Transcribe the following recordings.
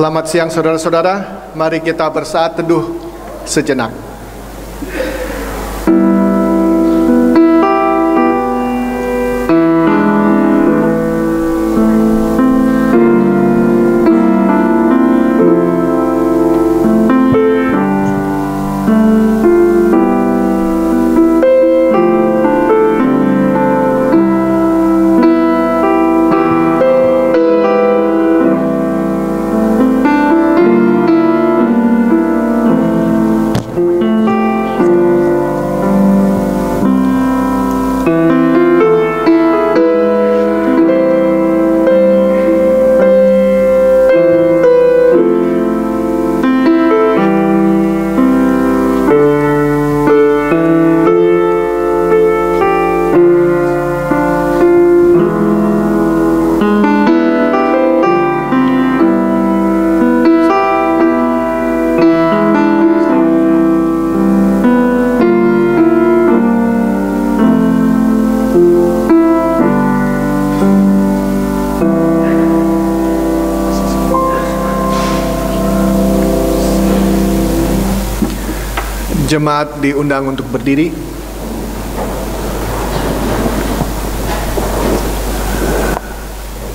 Selamat siang saudara-saudara, mari kita bersaat teduh sejenak. Jemaat diundang untuk berdiri.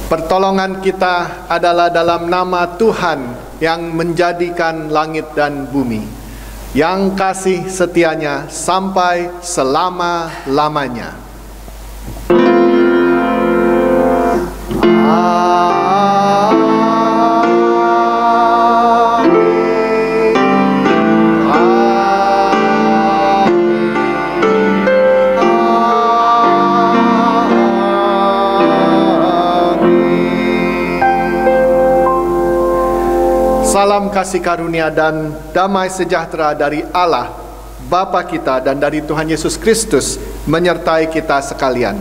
Pertolongan kita adalah dalam nama Tuhan yang menjadikan langit dan bumi, yang kasih setianya sampai selama-lamanya. Salam kasih karunia dan damai sejahtera dari Allah, Bapa kita dan dari Tuhan Yesus Kristus menyertai kita sekalian.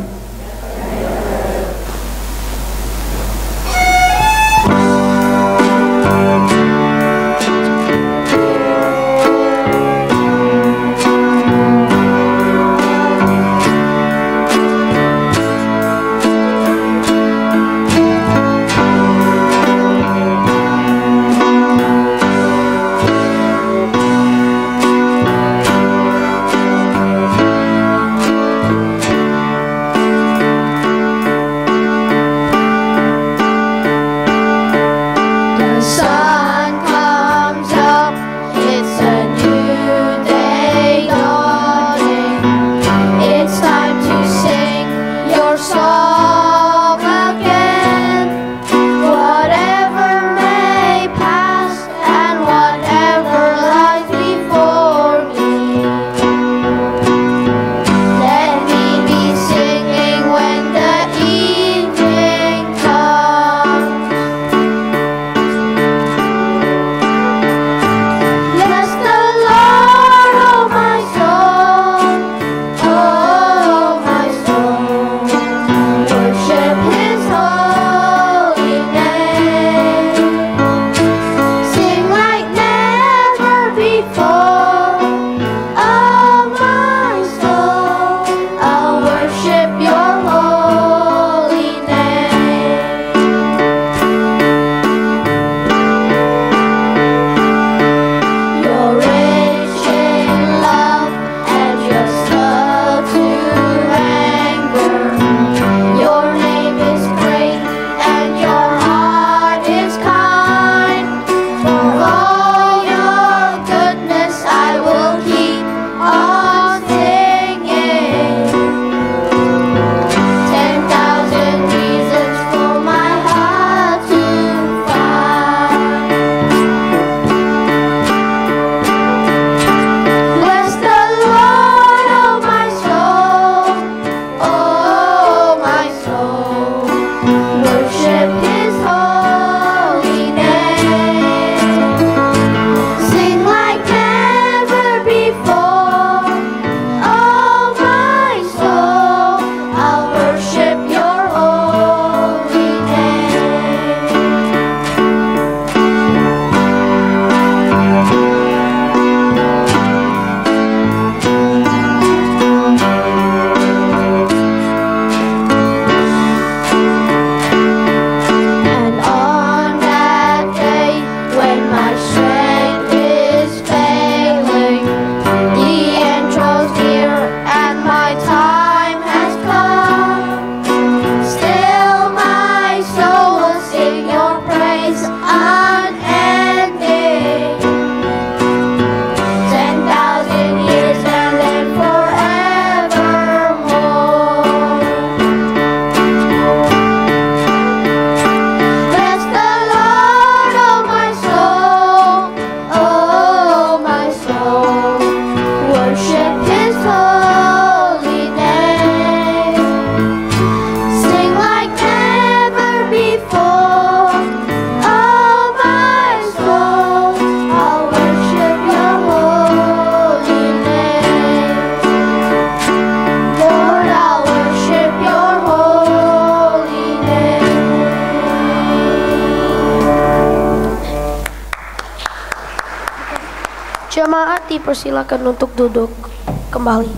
Kembali.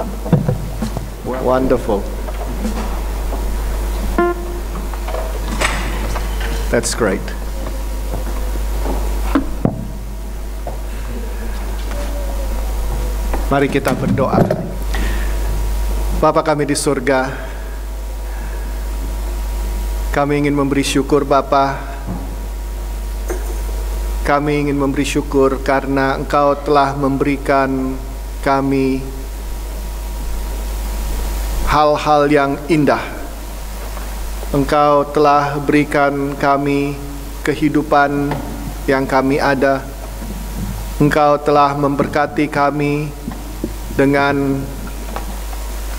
Wonderful. That's great. Mari kita berdoa. Bapa kami di surga, kami ingin memberi syukur Bapa. Kami ingin memberi syukur karena Engkau telah memberikan kami hal-hal yang indah. Engkau telah berikan kami kehidupan yang kami ada. Engkau telah memberkati kami dengan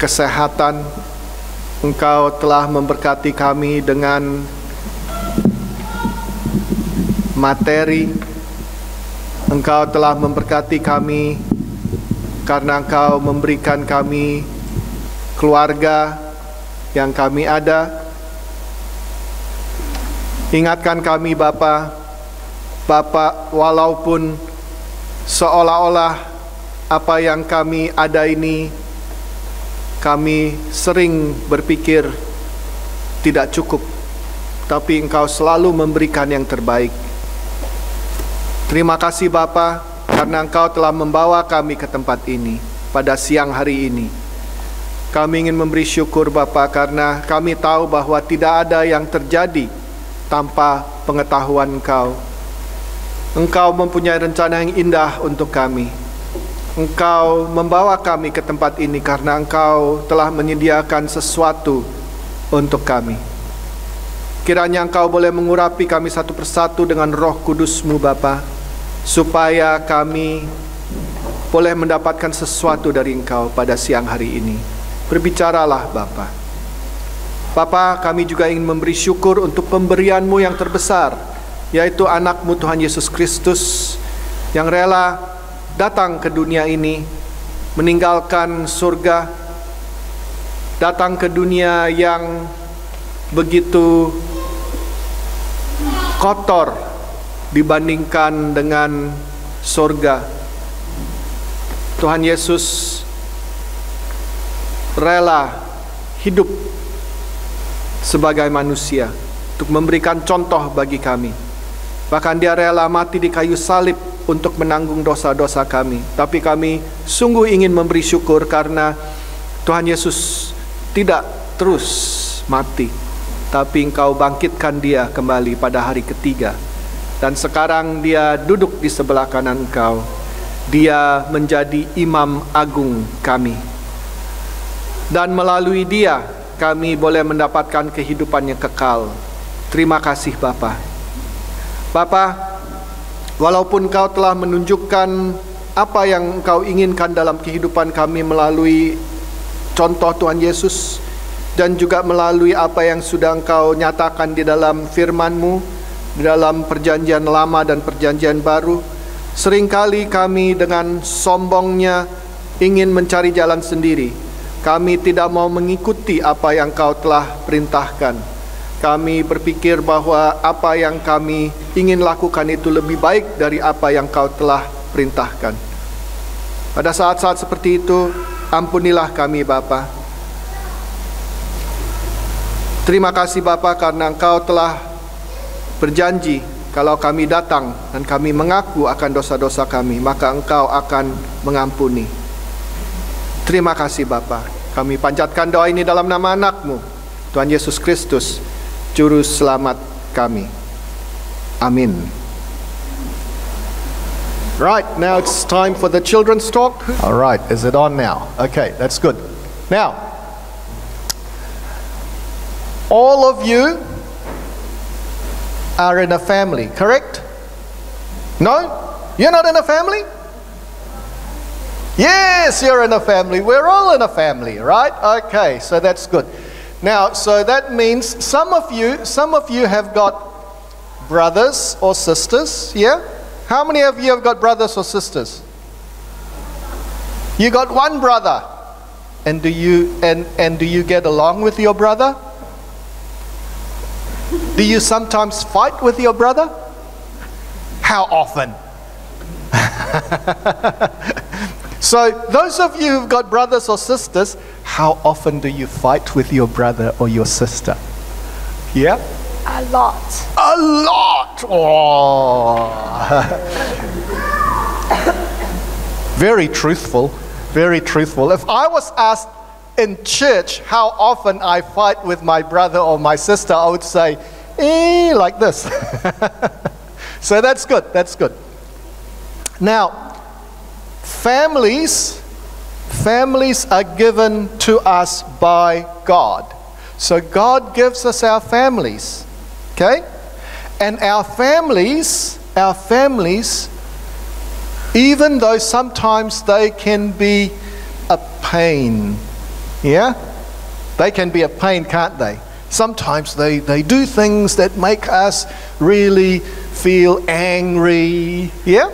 kesehatan. Engkau telah memberkati kami dengan materi. Engkau telah memberkati kami karena Engkau memberikan kami keluarga yang kami ada. Ingatkan kami Bapa, Bapa walaupun seolah-olah apa yang kami ada ini kami sering berpikir tidak cukup, tapi Engkau selalu memberikan yang terbaik. Terima kasih Bapa karena Engkau telah membawa kami ke tempat ini pada siang hari ini. Kami ingin memberi syukur Bapa karena kami tahu bahwa tidak ada yang terjadi tanpa pengetahuan Engkau. Engkau mempunyai rencana yang indah untuk kami. Engkau membawa kami ke tempat ini karena Engkau telah menyediakan sesuatu untuk kami. Kiranya Engkau boleh mengurapi kami satu persatu dengan roh kudusmu Bapa, supaya kami boleh mendapatkan sesuatu dari Engkau pada siang hari ini. Berbicaralah Bapa. Bapa, kami juga ingin memberi syukur untuk pemberianmu yang terbesar, yaitu anakmu Tuhan Yesus Kristus yang rela datang ke dunia ini, meninggalkan surga, datang ke dunia yang begitu kotor dibandingkan dengan surga. Tuhan Yesus rela hidup sebagai manusia untuk memberikan contoh bagi kami. Bahkan dia rela mati di kayu salib untuk menanggung dosa-dosa kami. Tapi kami sungguh ingin memberi syukur karena Tuhan Yesus tidak terus mati, tapi Engkau bangkitkan dia kembali pada hari ketiga. Dan sekarang dia duduk di sebelah kanan Engkau. Dia menjadi imam agung kami. Dan melalui dia kami boleh mendapatkan kehidupan yang kekal. Terima kasih Bapa. Bapa, walaupun Kau telah menunjukkan apa yang Engkau inginkan dalam kehidupan kami melalui contoh Tuhan Yesus dan juga melalui apa yang sudah Engkau nyatakan di dalam firman-Mu di dalam perjanjian lama dan perjanjian baru sering kali kami dengan sombongnya ingin mencari jalan sendiri kami tidak mau mengikuti apa yang Kau telah perintahkan kami berpikir bahwa apa yang kami ingin lakukan itu lebih baik dari apa yang Kau telah perintahkan pada saat-saat seperti itu ampunilah kami Bapa Terima kasih Bapa karena Engkau telah berjanji kalau kami datang dan kami mengaku akan dosa-dosa kami, maka Engkau akan mengampuni. Terima kasih Bapa. Kami panjatkan doa ini dalam nama anakmu, Tuhan Yesus Kristus, Juru Selamat kami. Amin. Right, now it's time for the children's talk. All right, is it on now? Okay, that's good. Now, all of you are in a family, correct? No? You're not in a family? Yes, you're in a family. We're all in a family, right? Okay, so that's good. Now, so that means some of you, some of you have got brothers or sisters, yeah? How many of you have got brothers or sisters? You got one brother. And do you and and do you get along with your brother? Do you sometimes fight with your brother? How often? so, those of you who've got brothers or sisters, how often do you fight with your brother or your sister? Yeah? A lot. A lot. Oh. very truthful. Very truthful. If I was asked in church how often I fight with my brother or my sister, I would say, eh, like this. so that's good. That's good. Now, families, families are given to us by God. So God gives us our families. Okay? And our families, our families, even though sometimes they can be a pain, yeah? They can be a pain, can't they? Sometimes they, they do things that make us really feel angry, yeah?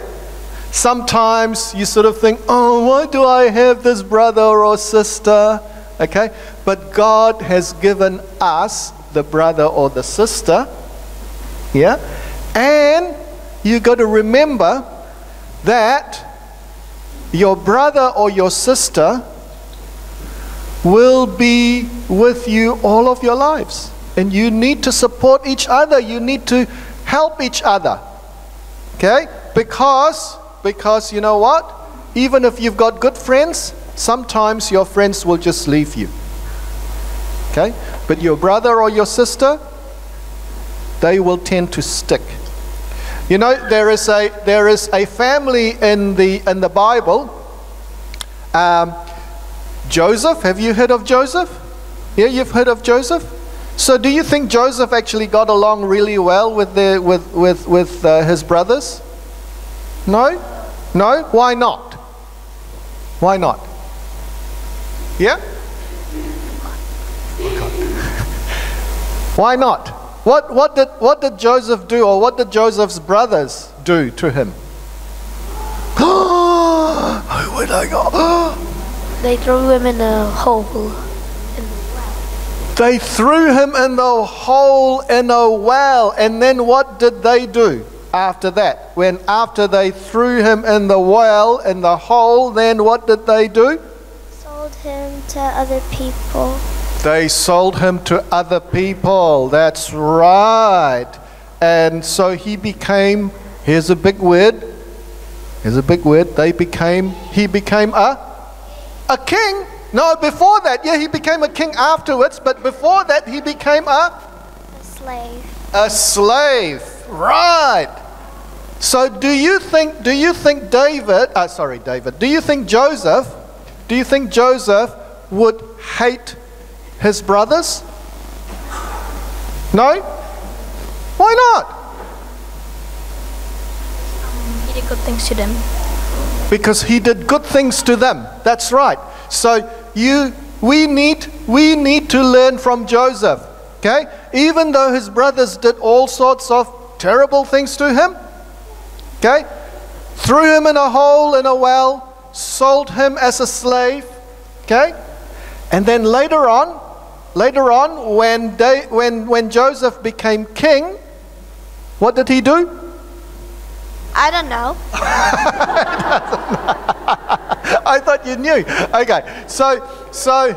Sometimes you sort of think, oh, why do I have this brother or sister? Okay? But God has given us the brother or the sister. Yeah? And you got to remember that your brother or your sister will be with you all of your lives. And you need to support each other. You need to help each other. Okay? Because because you know what? Even if you've got good friends, sometimes your friends will just leave you. Okay? But your brother or your sister, they will tend to stick. You know, there is a, there is a family in the, in the Bible. Um, Joseph, have you heard of Joseph? Yeah, you've heard of Joseph? So, do you think Joseph actually got along really well with, the, with, with, with uh, his brothers? No? No? Why not? Why not? Yeah? Why not? What, what, did, what did Joseph do, or what did Joseph's brothers do to him? Who would I go? They threw him in a hole. They threw him in the hole in a well, and then what did they do after that? When after they threw him in the well, in the hole, then what did they do? Sold him to other people. They sold him to other people. That's right. And so he became, here's a big word. Here's a big word. They became, he became a, a king. No, before that, yeah, he became a king afterwards, but before that, he became a, A slave. a slave. Right. So do you think, do you think David, uh, sorry, David, do you think Joseph, do you think Joseph would hate his brothers? No? Why not? He did good things to them. Because he did good things to them. That's right. So you we need we need to learn from Joseph. Okay? Even though his brothers did all sorts of terrible things to him. Okay? Threw him in a hole in a well, sold him as a slave. Okay? And then later on, later on, when, they, when, when Joseph became king, what did he do? I don't know. I thought you knew. Okay, so so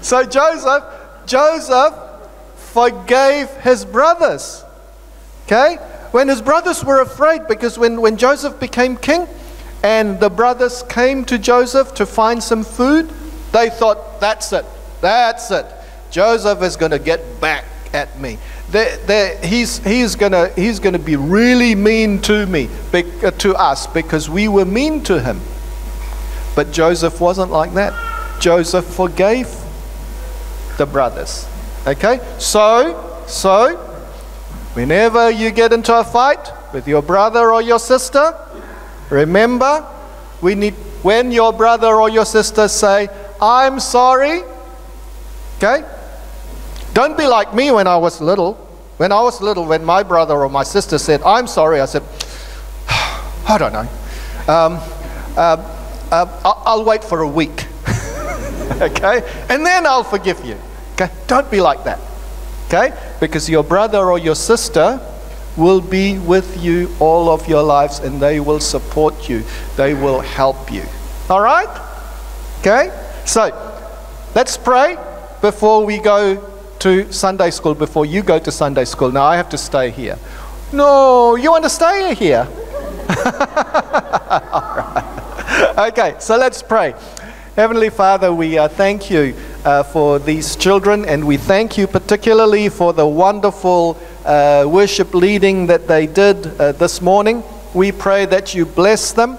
so Joseph Joseph forgave his brothers. Okay, when his brothers were afraid, because when when Joseph became king, and the brothers came to Joseph to find some food, they thought, "That's it, that's it. Joseph is going to get back at me." They're, they're, he's, he's going he's gonna be really mean to me, uh, to us, because we were mean to him. But Joseph wasn't like that. Joseph forgave the brothers. Okay? So, so, whenever you get into a fight with your brother or your sister, remember, we need, when your brother or your sister say, I'm sorry, okay? Don't be like me when I was little. When I was little, when my brother or my sister said, I'm sorry, I said, I don't know. Um, uh, uh, I'll, I'll wait for a week. okay? And then I'll forgive you. Okay? Don't be like that. Okay? Because your brother or your sister will be with you all of your lives and they will support you. They will help you. All right? Okay? So, let's pray before we go to Sunday school, before you go to Sunday school. Now, I have to stay here. No, you want to stay here? all right. Okay, so let's pray. Heavenly Father, we uh, thank you uh, for these children and we thank you particularly for the wonderful uh, worship leading that they did uh, this morning. We pray that you bless them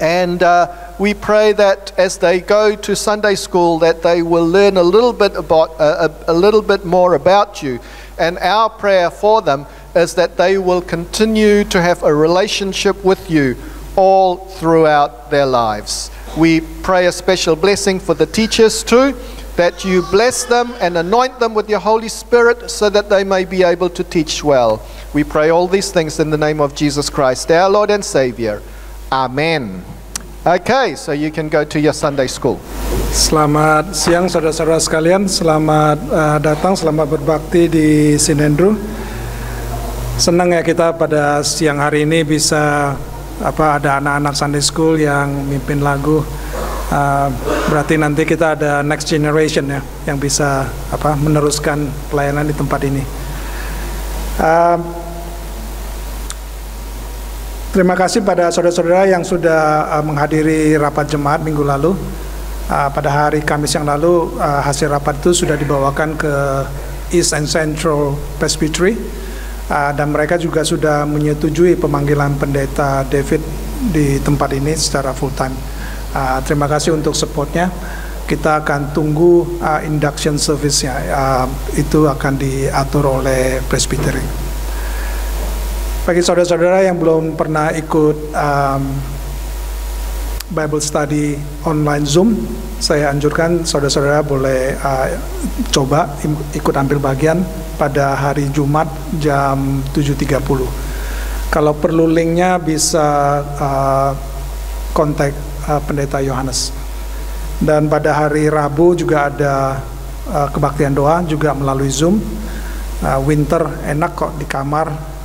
and uh, we pray that as they go to Sunday school that they will learn a little bit about uh, a, a little bit more about you. And our prayer for them is that they will continue to have a relationship with you all throughout their lives. We pray a special blessing for the teachers too, that you bless them and anoint them with your Holy Spirit so that they may be able to teach well. We pray all these things in the name of Jesus Christ, our Lord and Savior. Amen. Okay, so you can go to your Sunday school. Selamat siang saudara-saudara sekalian, selamat uh, datang, selamat berbakti di Sinendru. Senang ya kita pada siang hari ini bisa apa ada anak-anak Sunday School yang mimpin lagu. Uh, berarti nanti kita ada next generation ya yang bisa apa meneruskan pelayanan di tempat ini. Uh, terima kasih pada saudara-saudara yang sudah uh, menghadiri rapat jemaat minggu lalu. Uh, pada hari Kamis yang lalu uh, hasil rapat itu sudah dibawakan ke East and Central Presbytery uh, dan mereka juga sudah menyetujui pemanggilan pendeta David di tempat ini secara full time. Uh, terima kasih untuk supportnya. Kita akan tunggu uh, induction service-nya. Uh, itu akan diatur oleh presbytery. Bagi saudara-saudara yang belum pernah ikut um, Bible study online Zoom, saya anjurkan saudara-saudara boleh uh, coba ikut ambil bagian pada hari Jumat jam 7.30. Kalau perlu linknya bisa uh, kontak uh, pendeta Yohanes. Dan pada hari Rabu juga ada uh, kebaktian doa juga melalui Zoom. Uh, winter enak kok di kamar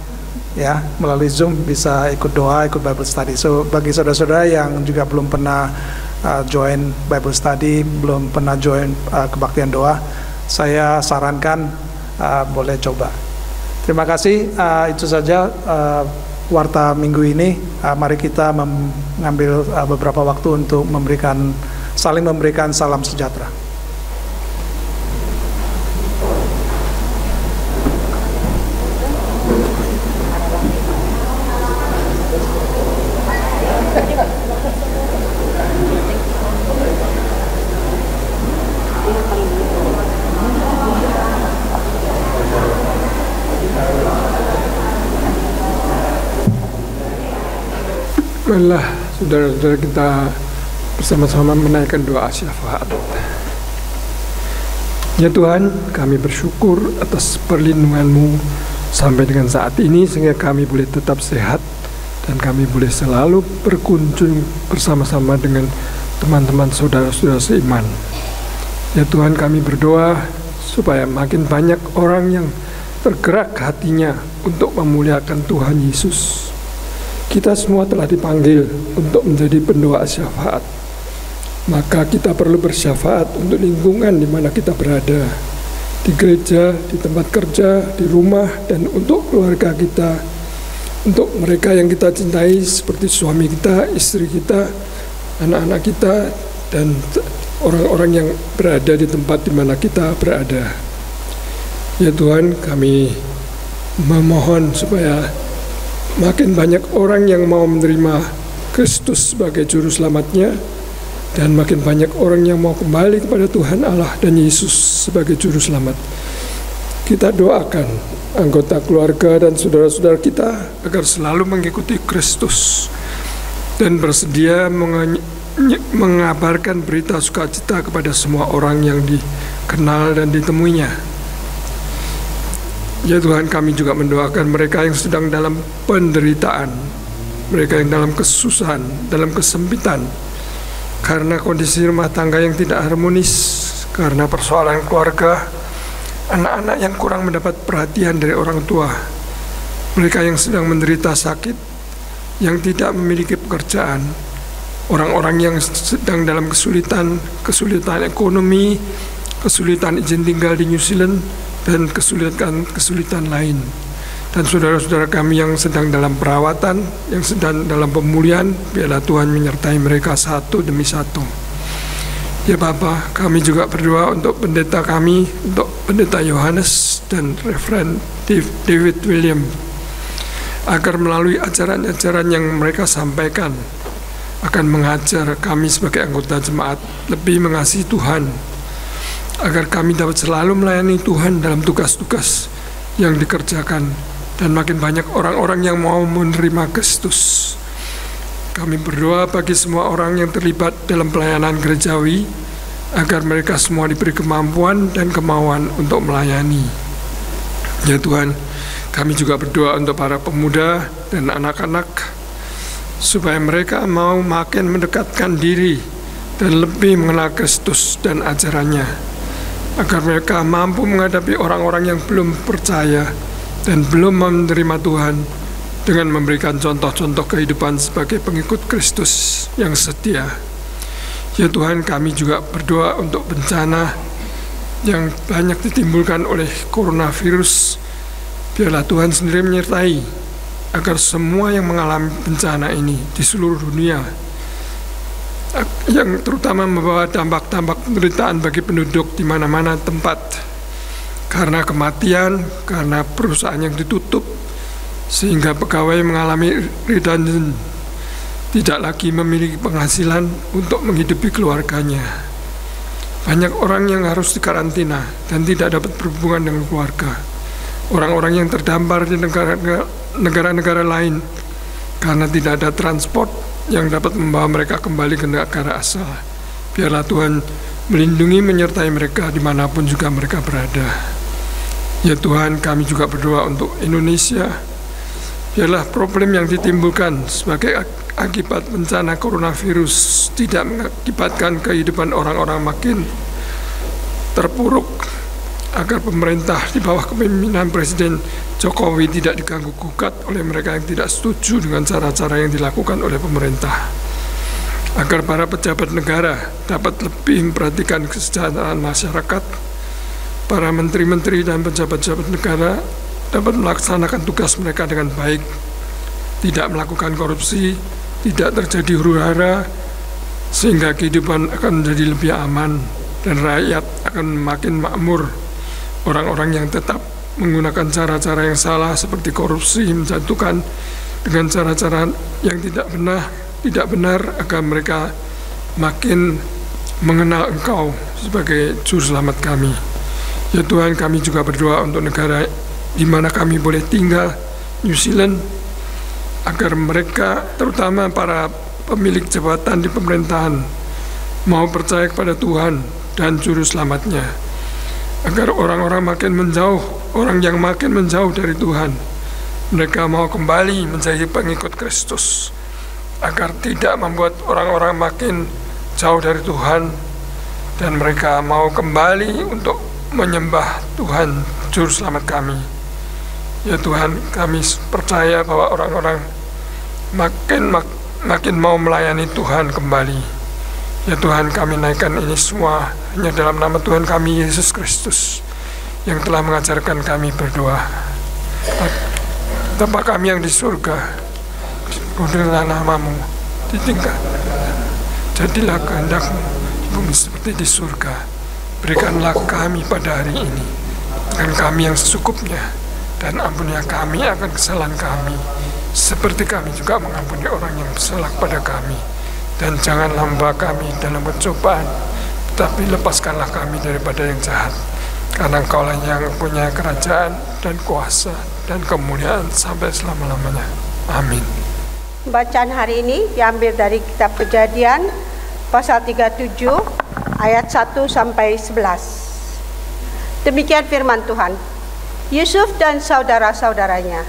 ya melalui Zoom bisa ikut doa, ikut Bible study. So bagi saudara-saudara yang juga belum pernah uh, join Bible study, belum pernah join uh, kebaktian doa, saya sarankan uh, boleh coba. Terima kasih. Uh, itu saja uh, warta minggu ini. Uh, mari kita mengambil uh, beberapa waktu untuk memberikan saling memberikan salam sejahtera. Marilah saudara-saudara kita bersama-sama menaikkan doa syafaat. Ya Tuhan, kami bersyukur atas perlindungan-Mu sampai dengan saat ini sehingga kami boleh tetap sehat dan kami boleh selalu berkunjung bersama-sama dengan teman-teman saudara-saudara seiman. Ya Tuhan, kami berdoa supaya makin banyak orang yang tergerak hatinya untuk memuliakan Tuhan Yesus kita semua telah dipanggil untuk menjadi pendoa syafaat. Maka kita perlu bersyafaat untuk lingkungan di mana kita berada. Di gereja, di tempat kerja, di rumah, dan untuk keluarga kita. Untuk mereka yang kita cintai seperti suami kita, istri kita, anak-anak kita, dan orang-orang yang berada di tempat di mana kita berada. Ya Tuhan, kami memohon supaya makin banyak orang yang mau menerima Kristus sebagai juru selamatnya dan makin banyak orang yang mau kembali kepada Tuhan Allah dan Yesus sebagai juru selamat. Kita doakan anggota keluarga dan saudara-saudara kita agar selalu mengikuti Kristus dan bersedia mengabarkan berita sukacita kepada semua orang yang dikenal dan ditemuinya. Ya Tuhan kami juga mendoakan mereka yang sedang dalam penderitaan Mereka yang dalam kesusahan, dalam kesempitan. Karena kondisi rumah tangga yang tidak harmonis Karena persoalan keluarga Anak-anak yang kurang mendapat perhatian dari orang tua mereka yang sedang menderita sakit, yang tidak memiliki pekerjaan, orang-orang yang sedang dalam kesulitan, kesulitan ekonomi, kesulitan izin tinggal di New Zealand, dan kesulitan-kesulitan lain. Dan saudara-saudara kami yang sedang dalam perawatan, yang sedang dalam pemulihan, biarlah Tuhan menyertai mereka satu demi satu. Ya Bapa, kami juga berdoa untuk pendeta kami, untuk pendeta Yohanes dan Reverend David William, agar melalui ajaran-ajaran yang mereka sampaikan, akan mengajar kami sebagai anggota jemaat lebih mengasihi Tuhan, agar kami dapat selalu melayani Tuhan dalam tugas-tugas yang dikerjakan dan makin banyak orang-orang yang mau menerima Kristus. Kami berdoa bagi semua orang yang terlibat dalam pelayanan gerejawi agar mereka semua diberi kemampuan dan kemauan untuk melayani. Ya Tuhan, kami juga berdoa untuk para pemuda dan anak-anak supaya mereka mau makin mendekatkan diri dan lebih mengenal Kristus dan ajarannya agar mereka mampu menghadapi orang-orang yang belum percaya dan belum menerima Tuhan dengan memberikan contoh-contoh kehidupan sebagai pengikut Kristus yang setia. Ya Tuhan, kami juga berdoa untuk bencana yang banyak ditimbulkan oleh coronavirus. Biarlah Tuhan sendiri menyertai agar semua yang mengalami bencana ini di seluruh dunia yang terutama membawa dampak-dampak penderitaan bagi penduduk di mana-mana tempat karena kematian, karena perusahaan yang ditutup, sehingga pegawai mengalami redundant, tidak lagi memiliki penghasilan untuk menghidupi keluarganya. Banyak orang yang harus dikarantina dan tidak dapat berhubungan dengan keluarga. Orang-orang yang terdampar di negara-negara lain karena tidak ada transport yang dapat membawa mereka kembali ke negara asal. Biarlah Tuhan melindungi menyertai mereka di mana pun juga mereka berada. Ya Tuhan, kami juga berdoa untuk Indonesia. Biarlah problem yang ditimbulkan sebagai akibat bencana coronavirus tidak mengakibatkan kehidupan orang-orang makin terpuruk agar pemerintah di bawah kepemimpinan Presiden Jokowi tidak diganggu gugat oleh mereka yang tidak setuju dengan cara-cara yang dilakukan oleh pemerintah agar para pejabat negara dapat lebih memperhatikan kesejahteraan masyarakat para menteri-menteri dan pejabat-pejabat negara dapat melaksanakan tugas mereka dengan baik, tidak melakukan korupsi, tidak terjadi huru-hara, sehingga kehidupan akan menjadi lebih aman dan rakyat akan makin makmur. Orang-orang yang tetap menggunakan cara-cara yang salah seperti korupsi menjatuhkan dengan cara-cara yang tidak benar, tidak benar agar mereka makin mengenal Engkau sebagai juru selamat kami. Ya Tuhan kami juga berdoa untuk negara di mana kami boleh tinggal, New Zealand, agar mereka terutama para pemilik jabatan di pemerintahan mau percaya kepada Tuhan dan Juru Selamatnya. Agar orang-orang makin menjauh, orang yang makin menjauh dari Tuhan, mereka mau kembali menjadi pengikut Kristus. Agar tidak membuat orang-orang makin jauh dari Tuhan dan mereka mau kembali untuk menyembah Tuhan Juru Selamat kami. Ya Tuhan, kami percaya bahwa orang-orang makin mak, makin mau melayani Tuhan kembali. Ya Tuhan, kami naikkan ini semua hanya dalam nama Tuhan kami Yesus Kristus yang telah mengajarkan kami berdoa. Tempat kami yang di surga, kuduslah namamu, ditingkat. Jadilah kehendakmu, bumi seperti di surga. Berikanlah kami pada hari ini dan kami yang secukupnya dan ampunilah kami akan kesalahan kami seperti kami juga mengampuni orang yang bersalah pada kami dan jangan lamba kami dalam pencobaan tetapi lepaskanlah kami daripada yang jahat karena engkau lah yang punya kerajaan dan kuasa dan kemuliaan sampai selama-lamanya amin Bacaan hari ini diambil dari kitab kejadian pasal 37 ayat 1 sampai 11. Demikian firman Tuhan. Yusuf dan saudara-saudaranya.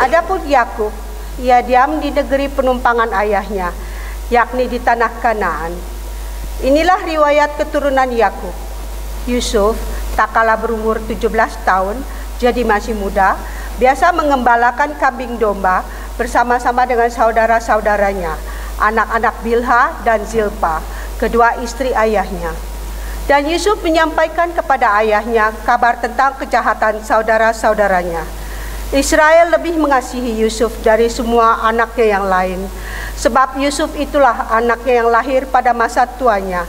Adapun Yakub, ia diam di negeri penumpangan ayahnya, yakni di tanah Kanaan. Inilah riwayat keturunan Yakub. Yusuf tak kalah berumur 17 tahun, jadi masih muda, biasa mengembalakan kambing domba bersama-sama dengan saudara-saudaranya, anak-anak Bilha dan Zilpa, kedua istri ayahnya. Dan Yusuf menyampaikan kepada ayahnya kabar tentang kejahatan saudara-saudaranya. Israel lebih mengasihi Yusuf dari semua anaknya yang lain, sebab Yusuf itulah anaknya yang lahir pada masa tuanya,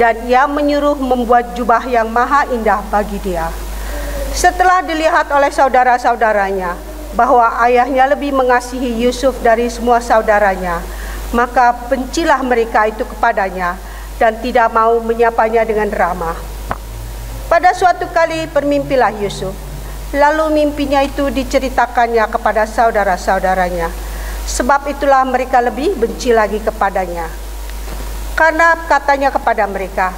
dan ia menyuruh membuat jubah yang maha indah bagi dia. Setelah dilihat oleh saudara-saudaranya bahwa ayahnya lebih mengasihi Yusuf dari semua saudaranya, maka bencilah mereka itu kepadanya dan tidak mau menyapanya dengan ramah. Pada suatu kali bermimpilah Yusuf Lalu mimpinya itu diceritakannya kepada saudara-saudaranya. Sebab itulah mereka lebih benci lagi kepadanya. Karena katanya kepada mereka,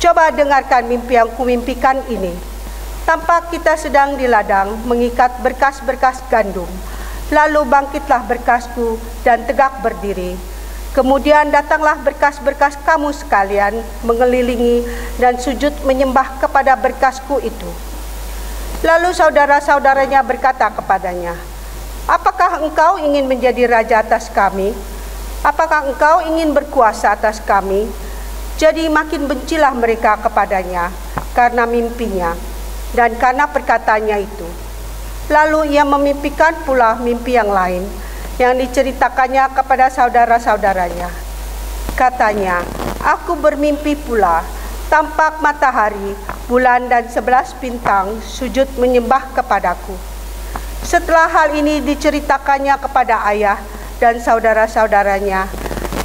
Coba dengarkan mimpi yang kumimpikan ini. Tampak kita sedang di ladang mengikat berkas-berkas gandum. Lalu bangkitlah berkasku dan tegak berdiri. Kemudian datanglah berkas-berkas kamu sekalian mengelilingi dan sujud menyembah kepada berkasku itu. Lalu saudara-saudaranya berkata kepadanya, Apakah engkau ingin menjadi raja atas kami? Apakah engkau ingin berkuasa atas kami? Jadi makin bencilah mereka kepadanya karena mimpinya dan karena perkataannya itu. Lalu ia memimpikan pula mimpi yang lain yang diceritakannya kepada saudara-saudaranya. Katanya, aku bermimpi pula tampak matahari, bulan dan sebelas bintang sujud menyembah kepadaku. Setelah hal ini diceritakannya kepada ayah dan saudara-saudaranya,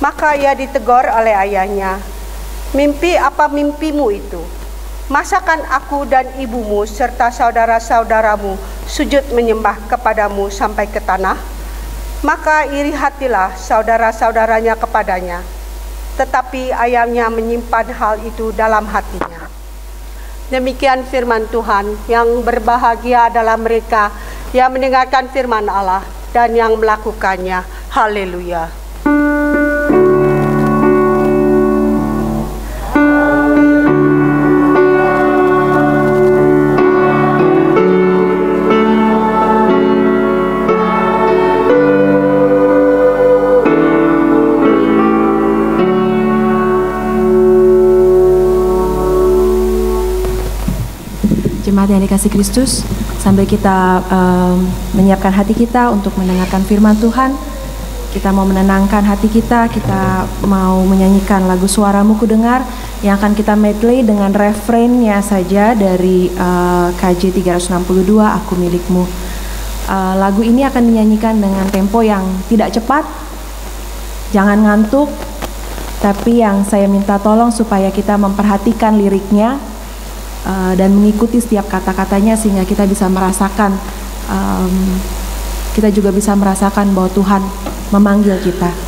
maka ia ditegur oleh ayahnya. Mimpi apa mimpimu itu? Masakan aku dan ibumu serta saudara-saudaramu sujud menyembah kepadamu sampai ke tanah? Maka iri hatilah saudara-saudaranya kepadanya tetapi ayahnya menyimpan hal itu dalam hatinya. Demikian firman Tuhan yang berbahagia adalah mereka yang mendengarkan firman Allah dan yang melakukannya. Haleluya. Dikasih Kristus, sambil kita um, menyiapkan hati kita untuk mendengarkan firman Tuhan, kita mau menenangkan hati kita, kita mau menyanyikan lagu Suaramu Ku Dengar yang akan kita medley dengan refrainnya saja dari uh, KJ 362 Aku Milikmu. Uh, lagu ini akan dinyanyikan dengan tempo yang tidak cepat, jangan ngantuk, tapi yang saya minta tolong supaya kita memperhatikan liriknya uh, dan mengikuti setiap kata-katanya sehingga kita bisa merasakan um, kita juga bisa merasakan bahwa Tuhan memanggil kita.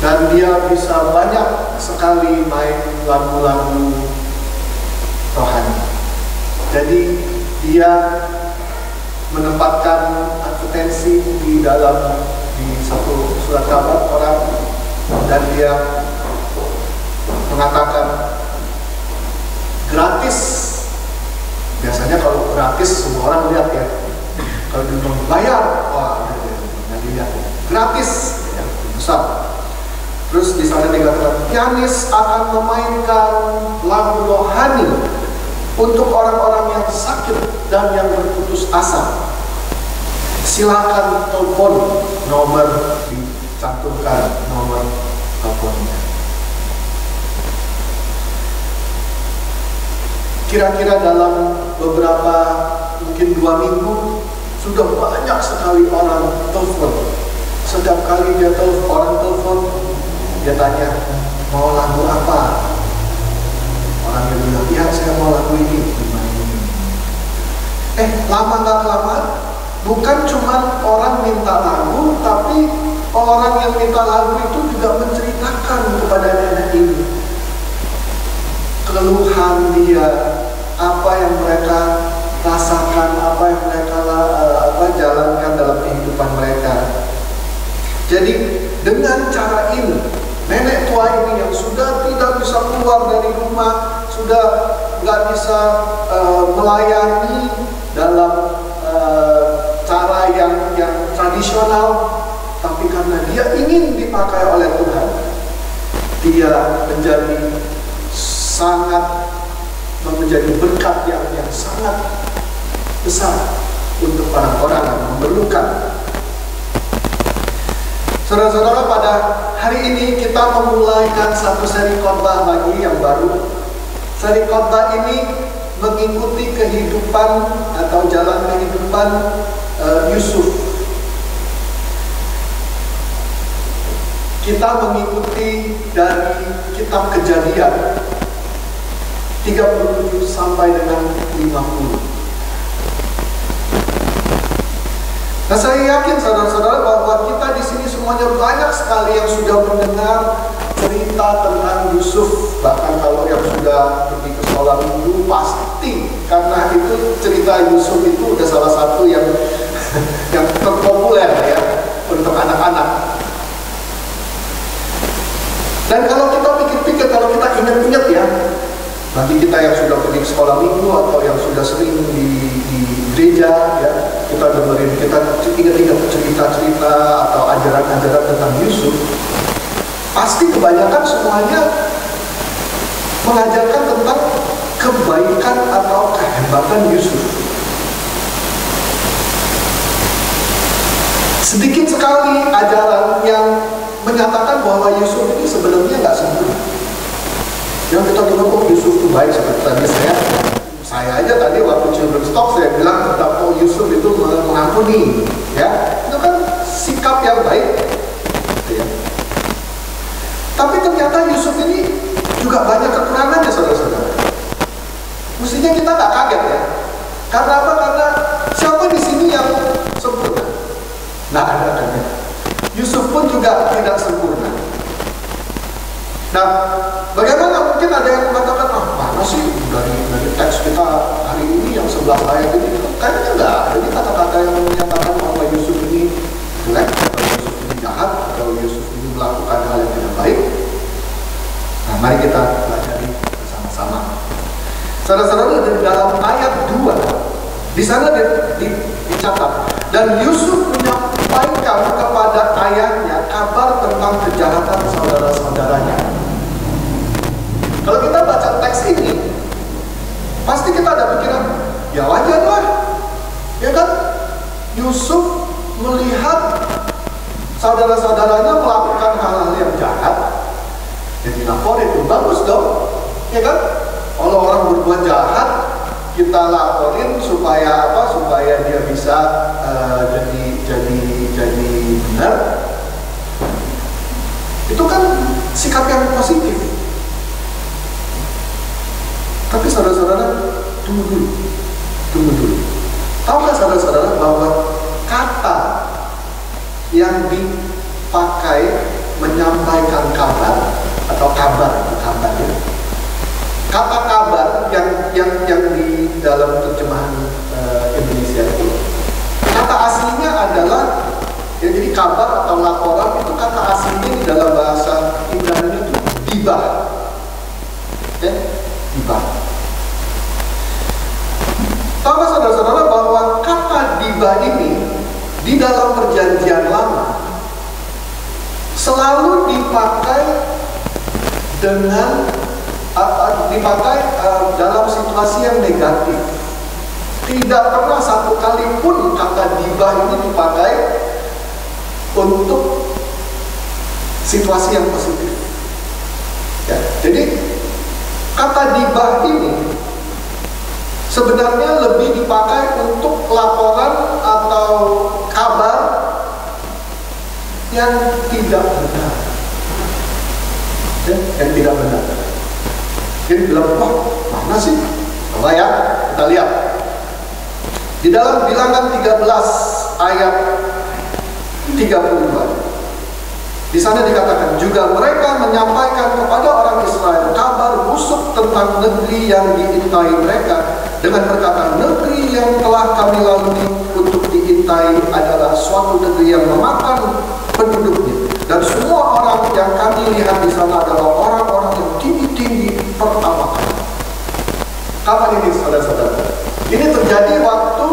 Dan dia bisa banyak sekali main lagu-lagu rohani. Jadi dia menempatkan advertensi di dalam di satu surat kabar orang dan dia mengatakan gratis. Biasanya kalau gratis semua orang lihat ya. Kalau dia bayar. Wah nggak dilihat gratis. Ya, besar terus di sana dikatakan pianis akan memainkan lagu rohani untuk orang-orang yang sakit dan yang berputus asa silakan telepon nomor dicantumkan nomor teleponnya. Kira-kira dalam beberapa mungkin dua minggu sudah banyak sekali orang telepon. Setiap kali dia telepon orang telepon, dia tanya mau lagu apa. Orang yang bilang ya saya mau lagu ini. Eh lama nggak lama bukan cuma orang minta lagu, tapi orang yang minta lagu itu juga menceritakan kepada nenek ini keluhan dia, apa yang mereka rasakan, apa yang mereka apa jalankan dalam kehidupan mereka. Jadi dengan cara ini, nenek tua ini yang sudah tidak bisa keluar dari rumah, sudah nggak bisa uh, melayani dalam uh, cara yang yang tradisional, tapi karena dia ingin dipakai oleh Tuhan, dia menjadi sangat menjadi berkat yang yang sangat besar untuk orang-orang yang memerlukan. Saudara-saudara, pada hari ini kita memulaikan satu seri khotbah lagi yang baru. Seri khotbah ini mengikuti kehidupan atau jalan kehidupan uh, Yusuf. Kita mengikuti dari kitab Kejadian 37 sampai dengan 50. Nah saya yakin saudara-saudara bahwa kita di sini semuanya banyak sekali yang sudah mendengar cerita tentang Yusuf. Bahkan kalau yang sudah pergi ke sekolah minggu pasti karena itu cerita Yusuf itu udah salah satu yang yang terpopuler ya untuk anak-anak. Dan kalau kita pikir-pikir, kalau kita ingat-ingat ya, Nanti kita yang sudah pergi sekolah minggu atau yang sudah sering di, di gereja ya, kita dengerin, kita ingat-ingat cerita-cerita atau ajaran-ajaran tentang Yusuf, pasti kebanyakan semuanya mengajarkan tentang kebaikan atau kehebatan Yusuf. Sedikit sekali ajaran yang menyatakan bahwa Yusuf ini sebenarnya nggak sempurna. Yang kita dengar oh Yusuf itu baik seperti tadi saya saya aja tadi waktu children's talk saya bilang tentang Yusuf itu mengampuni ya. Itu kan sikap yang baik gitu ya. tapi ternyata Yusuf ini juga banyak kekurangannya saudara-saudara. Mestinya kita nggak kaget ya. Karena apa? Karena siapa di sini yang sempurna? Nggak ada kan ya. Yusuf pun juga tidak sempurna Nah, bagaimana mungkin ada yang mengatakan, ah mana sih dari dari teks kita hari ini yang sebelah ayat ini, kayaknya enggak ada kata-kata yang menyatakan bahwa Yusuf ini jelek, atau Yusuf ini jahat, atau Yusuf ini melakukan hal yang tidak baik. Nah, mari kita pelajari bersama-sama. Saudara-saudara di dalam ayat 2 di sana di, di, dicatat dan Yusuf menyampaikan kepada ayahnya kabar tentang kejahatan saudara-saudaranya. Kalau kita baca teks ini, pasti kita ada pikiran, ya wajar lah, ya kan? Yusuf melihat saudara-saudaranya melakukan hal-hal yang jahat, jadi lapor itu bagus dong, ya kan? Kalau orang berbuat jahat, kita laporin supaya apa? Supaya dia bisa uh, jadi jadi jadi benar. Itu kan sikap yang positif. Tapi saudara-saudara, tunggu dulu. Tunggu dulu. Tahukah saudara-saudara bahwa kata yang dipakai menyampaikan kabar atau kabar itu kabar ya. Kata kabar yang yang yang di dalam terjemahan uh, Indonesia itu kata aslinya adalah ya jadi kabar atau laporan itu kata aslinya di dalam bahasa Ibrani itu dibah. Ya, dibah. Tahu saudara-saudara bahwa kata dibah ini di dalam perjanjian lama selalu dipakai dengan dipakai dalam situasi yang negatif. Tidak pernah satu kali pun kata dibah ini dipakai untuk situasi yang positif. Ya, jadi kata dibah ini sebenarnya lebih dipakai untuk laporan atau kabar yang tidak benar. Ya, yang tidak benar. Jadi bilang, wah mana sih? Coba ya, kita lihat. Di dalam bilangan 13 ayat 32. Di sana dikatakan juga mereka menyampaikan kepada orang Israel kabar busuk tentang negeri yang diintai mereka dengan berkata negeri yang telah kami lalui untuk diintai adalah suatu negeri yang memakan penduduknya. Dan semua orang yang kami lihat di sana adalah orang-orang yang tinggi-tinggi pertama kali. Kapan ini saudara-saudara? Ini terjadi waktu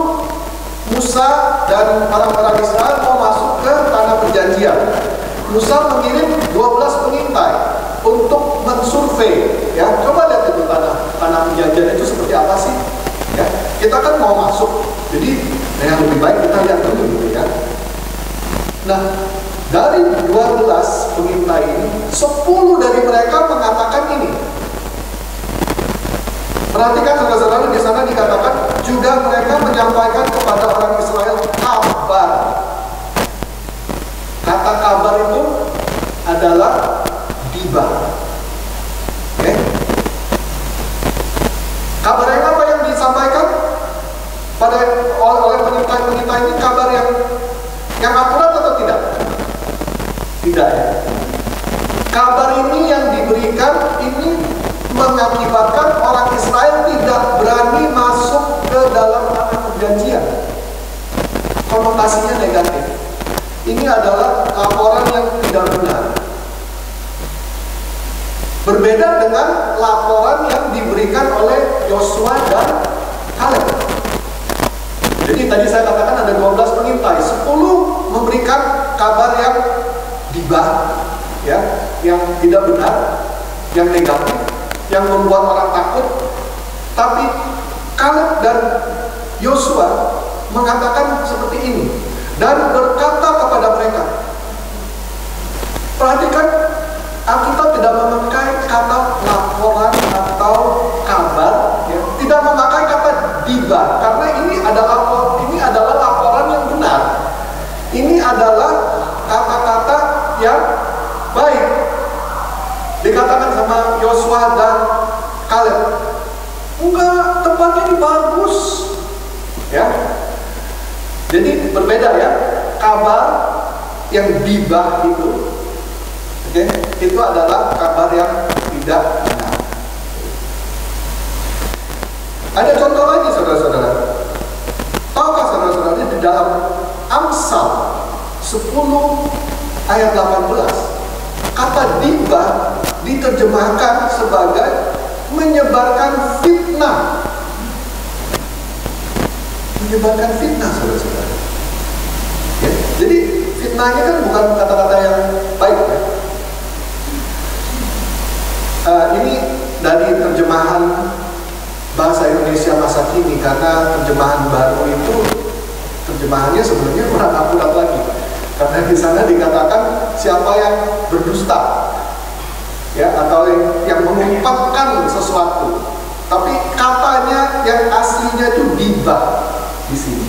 Musa dan orang-orang Israel mau masuk ke tanah perjanjian. Musa mengirim 12 pengintai untuk mensurvei ya. Coba lihat itu tanah tanah perjanjian itu seperti apa sih ya. Kita kan mau masuk jadi yang lebih baik kita lihat dulu gitu ya. Nah dari 12 pengintai ini 10 dari mereka mengatakan ini. Perhatikan saudara-saudara di sana dikatakan juga mereka menyampaikan kepada orang Israel kabar. Kata kabar itu adalah tiba. Oke? Kabar yang apa yang disampaikan pada oleh pengintai-pengintai ini kabar yang yang akurat atau tidak? Tidak ya. Kabar ini yang diberikan ini mengakibatkan orang Israel tidak berani masuk ke dalam tanah perjanjian. Konotasinya negatif. Ini adalah laporan yang tidak benar. Berbeda dengan laporan yang diberikan oleh Yosua dan Kaleb. Jadi tadi saya katakan ada 12 pengintai, 10 memberikan kabar yang dibah, ya, yang tidak benar, yang negatif, yang membuat orang takut. Tapi Kaleb dan Yosua mengatakan seperti ini dan berkata diba karena ini adalah ini adalah laporan yang benar. Ini adalah kata-kata yang baik. Dikatakan sama Yosua dan Kaleb. Enggak, tempatnya ini bagus. Ya. Jadi berbeda ya. Kabar yang dibah itu oke, itu adalah kabar yang tidak benar. Ada contoh lagi saudara-saudara. Tahukah saudara-saudara di dalam Amsal 10 ayat 18 kata dibah diterjemahkan sebagai menyebarkan fitnah. Menyebarkan fitnah saudara-saudara. Ya, jadi fitnahnya kan bukan kata-kata yang baik ya. Uh, ini dari terjemahan bahasa Indonesia masa kini karena terjemahan baru itu terjemahannya sebenarnya kurang akurat lagi. Karena di sana dikatakan siapa yang berdusta ya atau yang, yang mengungkapkan sesuatu. Tapi katanya yang aslinya itu diba di sini.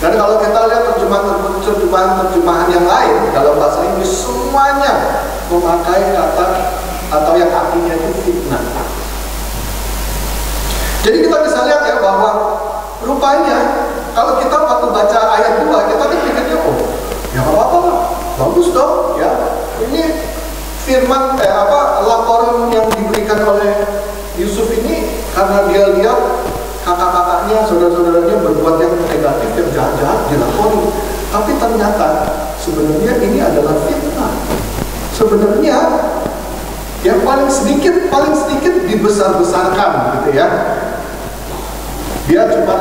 Dan kalau kita lihat terjemahan terjemahan terjemahan yang lain dalam bahasa Inggris semuanya memakai kata atau yang artinya itu fitnah jadi kita bisa lihat ya bahwa rupanya kalau kita waktu baca ayat 2 kita kan pikirnya oh ya apa apa bagus dong ya. Ini firman eh, apa laporan yang diberikan oleh Yusuf ini karena dia lihat kakak-kakaknya saudara-saudaranya berbuat yang negatif yang jahat-jahat dilapori tapi ternyata sebenarnya ini adalah fitnah. Sebenarnya yang paling sedikit paling sedikit dibesar-besarkan gitu ya. Dia cuma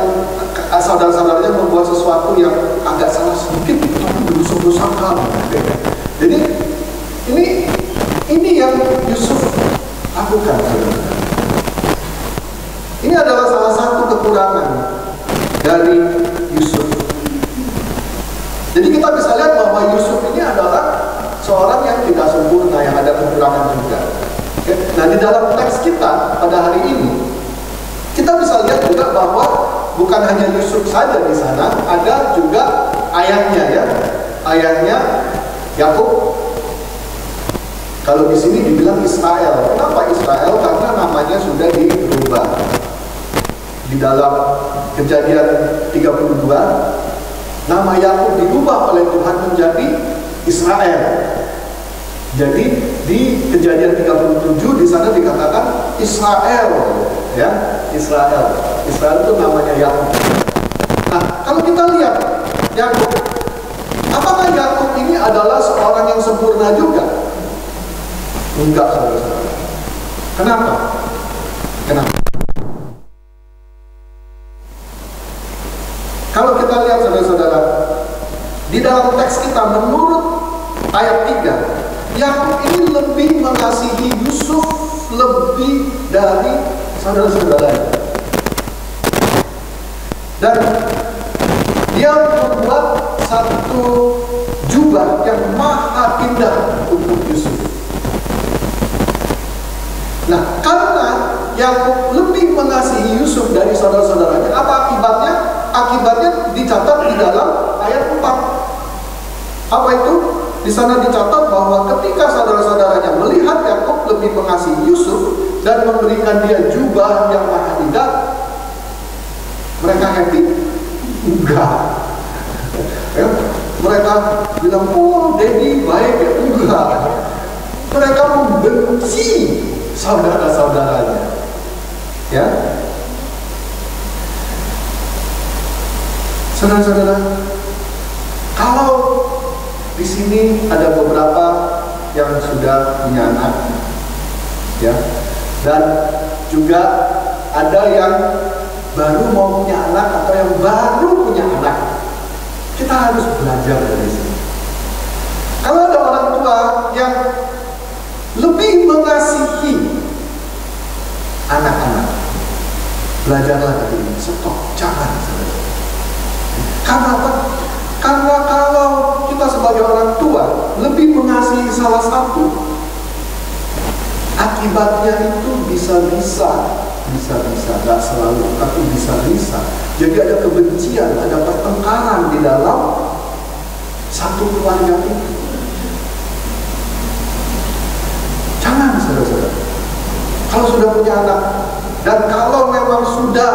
saudara-saudaranya membuat sesuatu yang agak salah sedikit itu dibesar-besarkan gitu ya. jadi ini ini yang Yusuf lakukan ini adalah salah satu kekurangan dari Yusuf. Jadi kita bisa lihat bahwa Yusuf ini adalah seorang yang tidak sempurna, yang ada kekurangan juga. Nah di dalam teks kita pada hari ini, kita bisa lihat juga bahwa bukan hanya Yusuf saja di sana, ada juga ayahnya ya, ayahnya Yakub. Kalau di sini dibilang Israel, kenapa Israel? Karena namanya sudah dirubah. Di dalam kejadian 32, nama Yakub dirubah oleh Tuhan menjadi Israel. Jadi di kejadian 37 di sana dikatakan Israel, ya Israel. Israel itu namanya Yakub. Nah, kalau kita lihat Yakub, apakah Yakub ini adalah seorang yang sempurna juga? Enggak, saudara-saudara. Kenapa? Kenapa? Kalau kita lihat saudara-saudara, di dalam teks kita menurut ayat 3, Yakub ini lebih mengasihi Yusuf lebih dari saudara-saudaranya. Dan dia membuat satu jubah yang maha indah untuk Yusuf. Nah, karena Yakub lebih mengasihi Yusuf dari saudara-saudaranya, apa akibatnya? Akibatnya dicatat di dalam ayat 4. Apa itu? Di sana dicatat bahwa ketika saudara-saudaranya melihat Yakub lebih mengasihi Yusuf dan memberikan dia jubah yang maha indah, mereka happy? Enggak. Ya, mereka bilang, oh Dedi baik ya? Enggak. Mereka membenci saudara-saudaranya. Ya, Saudara-saudara, kalau di sini ada beberapa yang sudah punya anak, ya, dan juga ada yang baru mau punya anak atau yang baru punya anak. Kita harus belajar dari sini. Kalau ada orang tua yang lebih mengasihi anak-anak, belajarlah dari ini. Stop, jangan. Karena apa? Karena kalau kita sebagai orang tua lebih mengasihi salah satu, akibatnya itu bisa-bisa bisa-bisa, nggak selalu, tapi bisa-bisa. Jadi ada kebencian, ada pertengkaran di dalam satu keluarga itu. Jangan, saudara-saudara. Kalau sudah punya anak, dan kalau memang sudah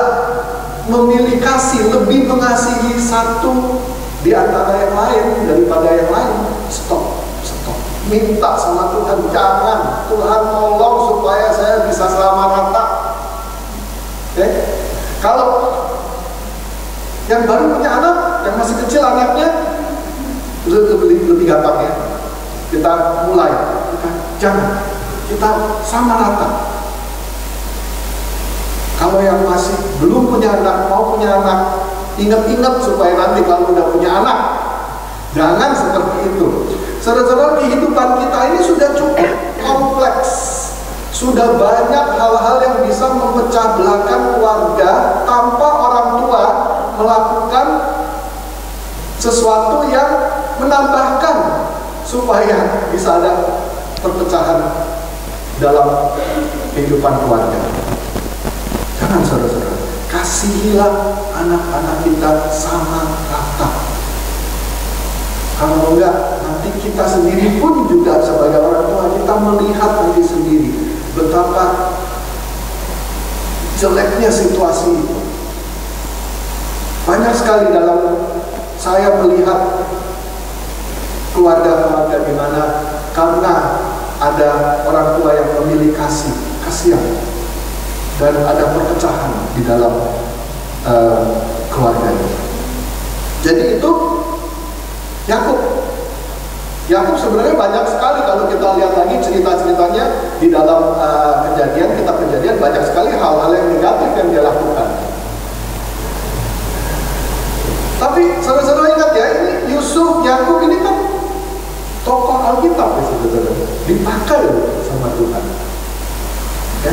memilih kasih, lebih mengasihi satu di antara yang lain daripada yang lain, stop, stop. Minta sama Tuhan, jangan. Tuhan tolong supaya saya bisa selamat rata Oke? Kalau yang baru punya anak, yang masih kecil anaknya, lebih, lebih gampang ya. Kita mulai, kita jangan, kita sama rata. Kalau yang masih belum punya anak, mau punya anak, ingat-ingat supaya nanti kalau udah punya anak, jangan seperti itu. Saudara-saudara, kehidupan kita ini sudah cukup kompleks sudah banyak hal-hal yang bisa memecah belahkan keluarga tanpa orang tua melakukan sesuatu yang menambahkan supaya bisa ada perpecahan dalam kehidupan keluarga. Jangan saudara-saudara, kasihilah anak-anak kita sama rata. Kalau enggak, nanti kita sendiri pun juga sebagai orang tua kita melihat nanti sendiri betapa jeleknya situasi itu. Banyak sekali dalam saya melihat keluarga-keluarga di mana karena ada orang tua yang memilih kasih, kasihan, dan ada perpecahan di dalam uh, keluarga itu. Jadi itu Yakub Yakub sebenarnya banyak sekali kalau kita lihat lagi cerita-ceritanya di dalam uh, kejadian, kitab kejadian banyak sekali hal-hal yang dia lakukan. Tapi saudara-saudara ingat ya, ini Yusuf, Yakub ini kan tokoh Alkitab ya saudara-saudara. Dipakai sama Tuhan. Ya.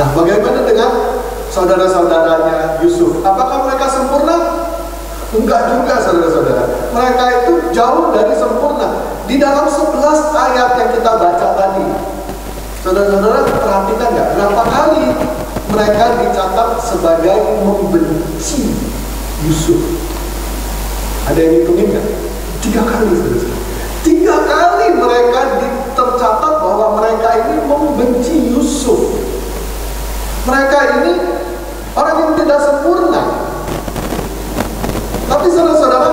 Nah bagaimana dengan saudara-saudaranya Yusuf? Apakah mereka sempurna? Enggak juga saudara-saudara. Mereka itu jauh dari sempurna. Di dalam 11 ayat yang kita baca tadi. Saudara-saudara perhatikan nggak? Berapa kali mereka dicatat sebagai membenci Yusuf? Ada yang hitungin nggak? Tiga kali saudara-saudara. Tiga kali mereka tercatat bahwa mereka ini membenci Yusuf. Mereka ini orang yang tidak sempurna, tapi saudara-saudara,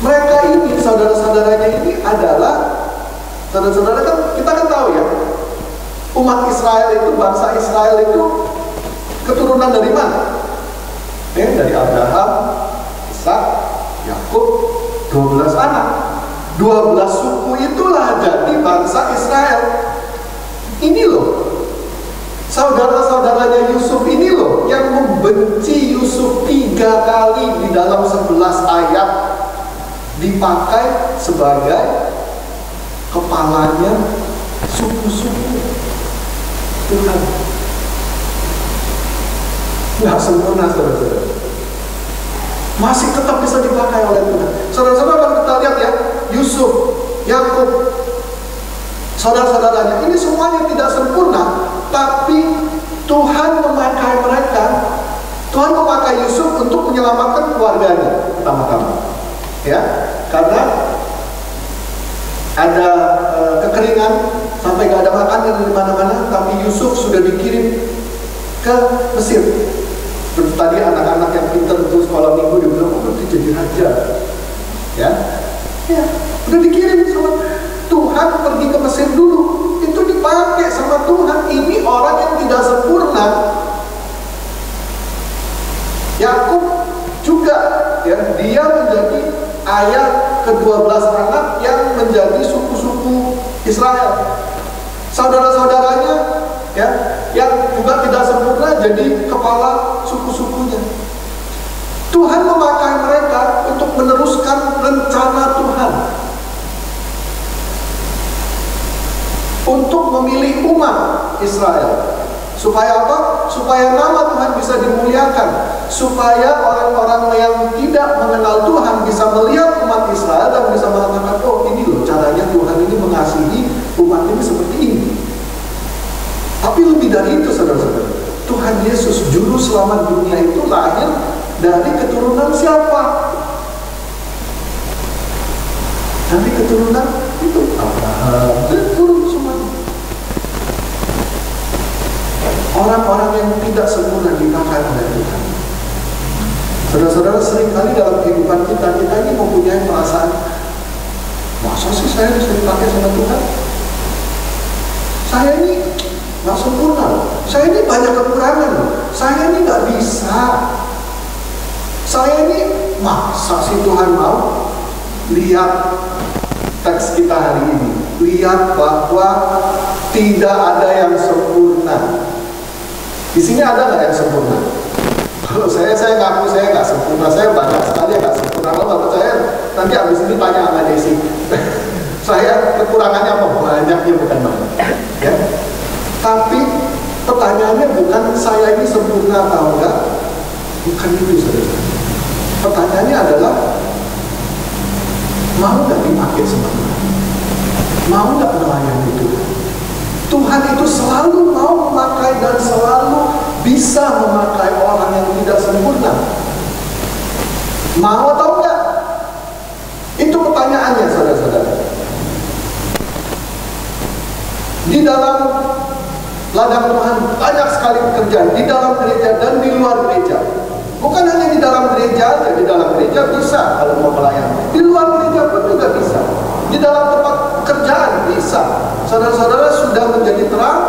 mereka ini, saudara-saudaranya ini adalah saudara-saudara kan kita kan tahu ya, umat Israel itu, bangsa Israel itu keturunan dari mana? Eh, dari Abraham, Ishak, Yakub, 12 anak. 12 suku itulah jadi bangsa Israel. Ini loh Saudara-saudaranya Yusuf ini loh yang membenci Yusuf tiga kali di dalam sebelas ayat dipakai sebagai kepalanya suku-suku Tuhan. Nggak sempurna saudara-saudara. Masih tetap bisa dipakai oleh Tuhan. Saudara-saudara kita lihat ya, Yusuf, Yakub, saudara-saudaranya ini semuanya tidak sempurna, tapi Tuhan memakai mereka, Tuhan memakai Yusuf untuk menyelamatkan keluarganya pertama-tama. Ya, karena ada e, kekeringan sampai gak ada makanan di mana-mana, tapi Yusuf sudah dikirim ke Mesir. Seperti tadi anak-anak yang pintar untuk sekolah minggu dia bilang, oh jadi raja. Ya, ya, udah dikirim sama Tuhan pergi ke Mesir dulu itu dipakai sama Tuhan ini orang yang tidak sempurna Yakub juga ya dia menjadi ayah ke-12 anak yang menjadi suku-suku Israel saudara-saudaranya ya, yang juga tidak sempurna jadi kepala suku-sukunya. Tuhan memakai mereka untuk meneruskan rencana Tuhan. Untuk memilih umat Israel. Supaya apa? Supaya nama Tuhan bisa dimuliakan. Supaya orang-orang yang tidak mengenal Tuhan bisa melihat umat Israel dan bisa mengatakan, oh ini loh caranya Tuhan ini mengasihi umat ini seperti ini. Tapi lebih dari itu saudara-saudara. Tuhan Yesus juru selamat dunia itu lahir dari keturunan siapa? Dari keturunan itu Abraham dan turun semuanya. Orang-orang yang tidak sempurna dipakai oleh Tuhan. Saudara-saudara sering kali dalam kehidupan kita kita ini mempunyai perasaan masa sih saya bisa dipakai sama Tuhan? Saya ini nggak sempurna. Saya ini banyak kekurangan. Saya ini nggak bisa. Saya ini masa sih Tuhan mau lihat teks kita hari ini. Lihat bahwa tidak ada yang sempurna. Di sini ada nggak yang sempurna? Kalau saya, saya ngaku saya nggak sempurna. Saya banyak sekali nggak sempurna. Kalau nggak percaya, nanti abis ini tanya sama Desi. saya kekurangannya apa? Banyaknya bukan banyak. Ya? Tapi pertanyaannya bukan saya ini sempurna atau enggak. Bukan itu saudara. Pertanyaannya adalah mau nggak dipakai Tuhan? Mau nggak melayani Tuhan? Tuhan itu selalu mau memakai dan selalu bisa memakai orang yang tidak sempurna. Mau atau enggak? Itu pertanyaannya saudara-saudara. Di dalam ladang Tuhan banyak sekali pekerjaan di dalam gereja dan di luar gereja. Bukan hanya di dalam gereja aja, di dalam gereja bisa kalau mau melayani. Di luar gereja pun juga bisa. Di dalam tempat pekerjaan bisa. Saudara-saudara sudah menjadi terang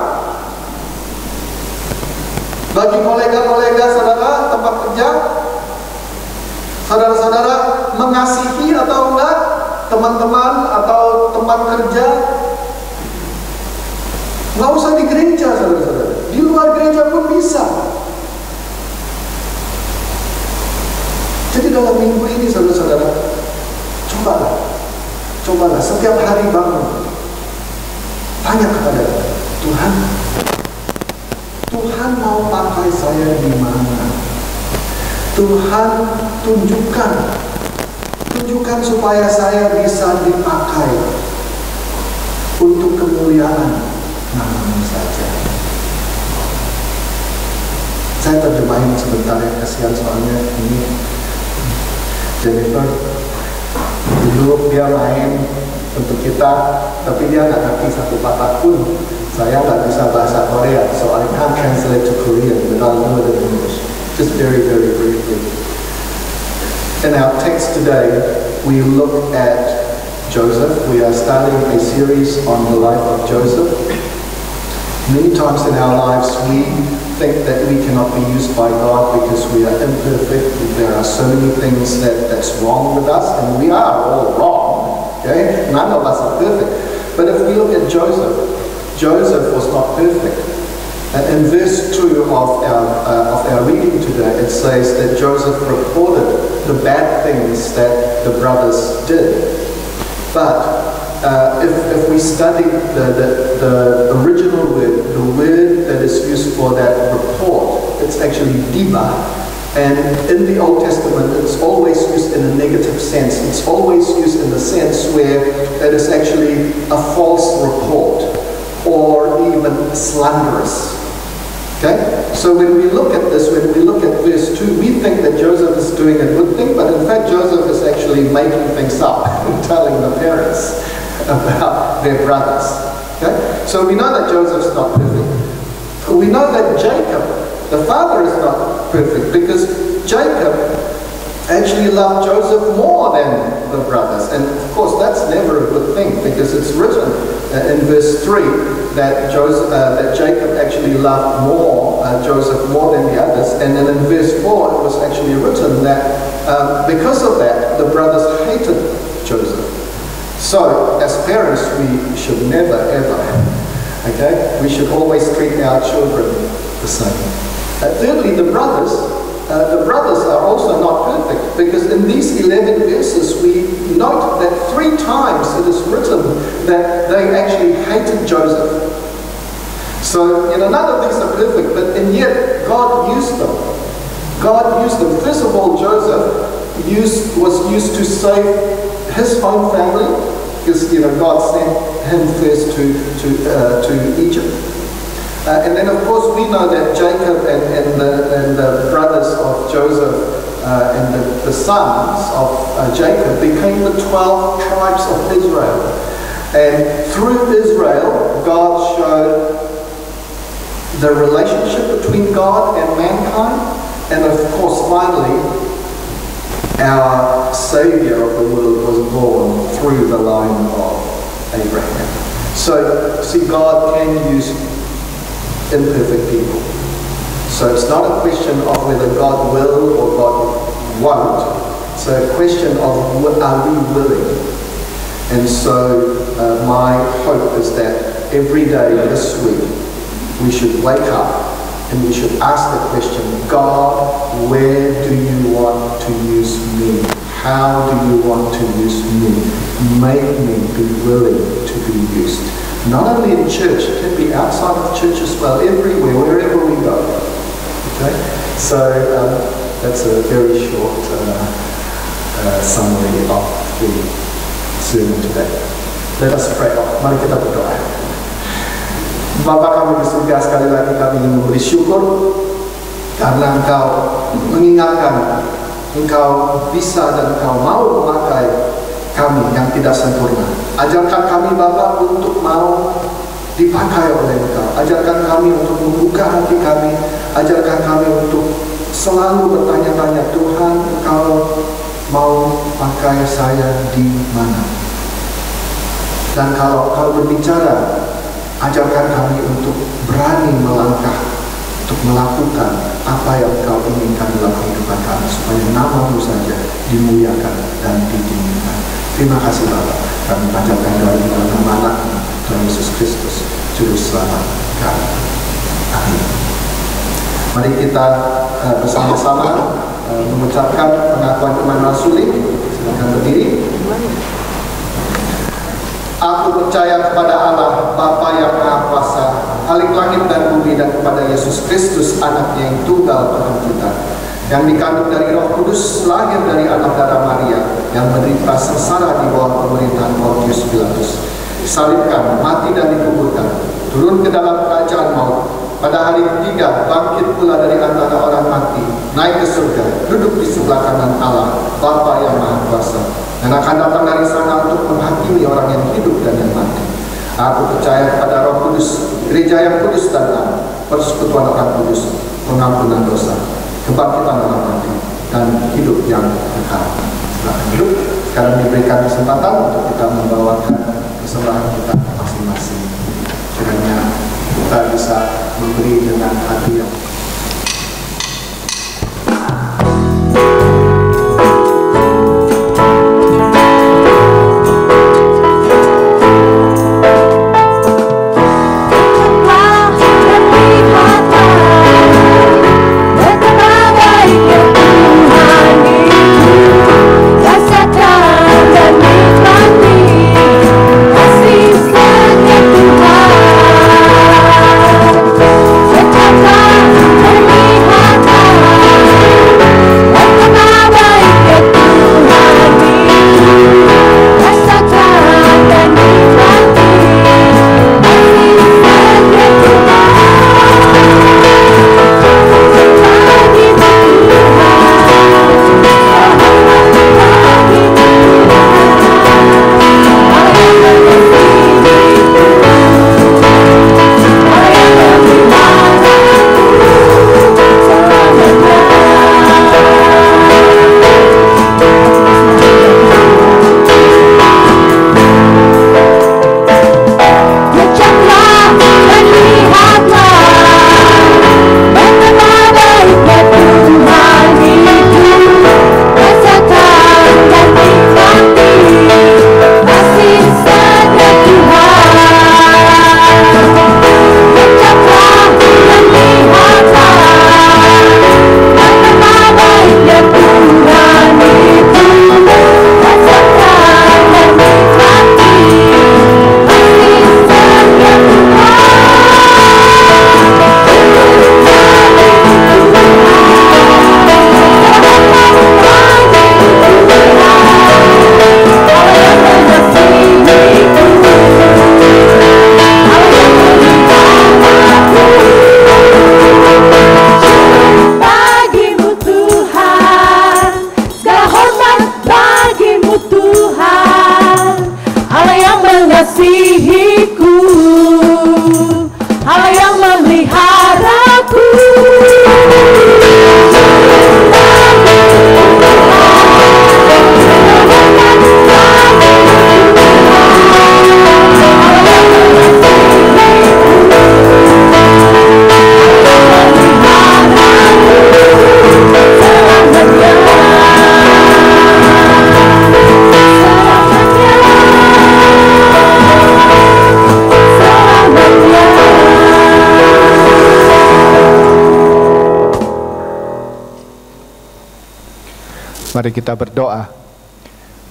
bagi kolega-kolega saudara tempat kerja. Saudara-saudara mengasihi atau enggak teman-teman atau teman kerja Nggak usah di gereja, saudara-saudara. Di luar gereja pun bisa. Jadi dalam minggu ini, saudara-saudara, cobalah. Cobalah setiap hari bangun. Tanya kepada Tuhan. Tuhan mau pakai saya di mana? Tuhan tunjukkan. Tunjukkan supaya saya bisa dipakai untuk kemuliaan namamu saja. Saya terjemahin sebentar ya, kasihan soalnya ini Jennifer dulu dia main untuk kita, tapi dia nggak ngerti satu patah pun. Saya nggak bisa bahasa Korea, so I can't translate to Korean, but I'll know it in English. Just very, very briefly. In our text today, we look at Joseph. We are starting a series on the life of Joseph. Many times in our lives we think that we cannot be used by God because we are imperfect. There are so many things that, that's wrong with us, and we are all wrong. Okay? None of us are perfect. But if we look at Joseph, Joseph was not perfect. And in verse 2 of our, uh, of our reading today, it says that Joseph reported the bad things that the brothers did. But uh, if, if we study the, the, the original word, the word that is used for that report, it's actually diba. And in the Old Testament, it's always used in a negative sense. It's always used in the sense where it is actually a false report or even slanderous. Okay? So when we look at this, when we look at verse 2, we think that Joseph is doing a good thing, but in fact Joseph is actually making things up and telling the parents about their brothers. Okay? So we know that Joseph's not perfect. We know that Jacob, the father, is not perfect because Jacob actually loved Joseph more than the brothers. And of course, that's never a good thing because it's written uh, in verse 3 that, Joseph, uh, that Jacob actually loved more uh, Joseph more than the others. And then in verse 4, it was actually written that um, because of that, the brothers hated Joseph. So, as parents, we should never ever Okay? We should always treat our children the same. Uh, thirdly, the brothers. Uh, the brothers are also not perfect because in these 11 verses we note that three times it is written that they actually hated Joseph. So, you know, none of these are perfect, but and yet God used them. God used them. First of all, Joseph used, was used to save his own family because, you know, God sent him first to, to, uh, to Egypt. Uh, and then, of course, we know that Jacob and, and, the, and the brothers of Joseph uh, and the, the sons of uh, Jacob became the 12 tribes of Israel. And through Israel, God showed the relationship between God and mankind. And of course, finally, our Savior of the world was born through the line of Abraham. So, see, God can use imperfect people. So it's not a question of whether God will or God won't. It's a question of are we willing? And so uh, my hope is that every day this week we should wake up and we should ask the question, God, where do you want to use me? How do you want to use me? Make me be willing to be used. Not only in church, it can be outside of church as well, everywhere, wherever we go. Okay? So um, that's a very short uh, uh, summary of the sermon today. Let us pray. Mari kita berdoa. Bapak kami di surga sekali lagi kami ingin memberi syukur karena Engkau mengingatkan Engkau bisa dan Engkau mau memakai kami yang tidak sempurna. Ajarkan kami Bapak untuk mau dipakai oleh Engkau. Ajarkan kami untuk membuka hati kami. Ajarkan kami untuk selalu bertanya-tanya Tuhan Engkau mau pakai saya di mana? Dan kalau Engkau berbicara, ajarkan kami untuk berani melangkah untuk melakukan apa yang Engkau inginkan dalam kehidupan kami supaya namamu saja dimuliakan dan ditinggikan. Terima kasih Bapak. Kami panjatkan doa di dalam nama anakmu Tuhan Yesus Kristus, Juru Selamat kami. Amin. Mari kita uh, bersama-sama uh, mengucapkan pengakuan iman rasuli. Silakan berdiri. Aku percaya kepada Allah, Bapa yang Maha Kuasa, Halik langit dan bumi dan kepada Yesus Kristus, anaknya yang tunggal Tuhan kita, yang dikandung dari roh kudus, lahir dari anak darah Maria, yang menderita sengsara di bawah pemerintahan Pontius Pilatus, disalibkan, mati dan dikuburkan, turun ke dalam kerajaan maut, pada hari ketiga bangkit pula dari antara orang mati, naik ke surga, duduk di sebelah kanan Allah, Bapa yang Maha Kuasa, dan akan datang dari sana untuk menghakimi orang yang hidup dan yang mati. Aku percaya kepada Roh Kudus, gereja yang kudus dan persekutuan orang kudus, pengampunan dosa, kebangkitan orang mati, dan hidup yang kekal. Setelah hidup, sekarang diberikan kesempatan untuk kita membawakan kesembahan kita masing-masing. Kiranya kita bisa memberi dengan hati yang Mari kita berdoa.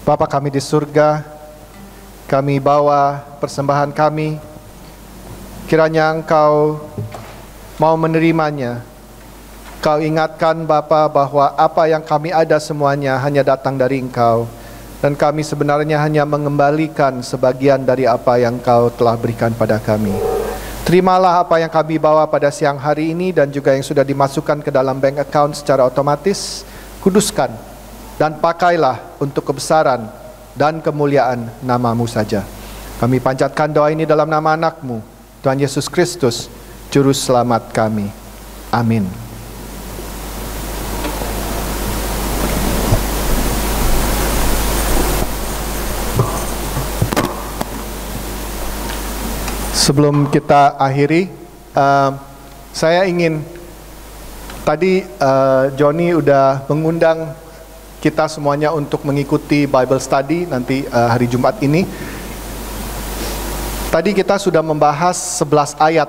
Bapa kami di surga, kami bawa persembahan kami, kiranya Engkau mau menerimanya. Kau ingatkan Bapa bahwa apa yang kami ada semuanya hanya datang dari Engkau dan kami sebenarnya hanya mengembalikan sebagian dari apa yang Kau telah berikan pada kami. Terimalah apa yang kami bawa pada siang hari ini dan juga yang sudah dimasukkan ke dalam bank account secara otomatis. Kuduskan dan pakailah untuk kebesaran dan kemuliaan namamu saja. Kami panjatkan doa ini dalam nama anakmu, Tuhan Yesus Kristus, Juru Selamat kami. Amin. Sebelum kita akhiri, uh, saya ingin tadi uh, Johnny udah mengundang kita semuanya untuk mengikuti Bible study nanti uh, hari Jumat ini. Tadi kita sudah membahas 11 ayat